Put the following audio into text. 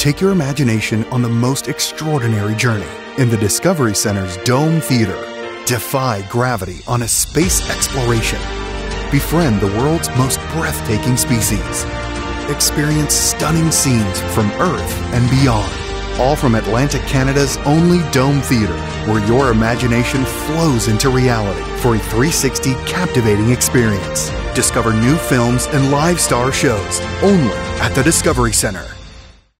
Take your imagination on the most extraordinary journey in the Discovery Center's Dome Theater. Defy gravity on a space exploration. Befriend the world's most breathtaking species. Experience stunning scenes from Earth and beyond. All from Atlantic Canada's only Dome Theater, where your imagination flows into reality for a 360 captivating experience. Discover new films and live star shows only at the Discovery Center.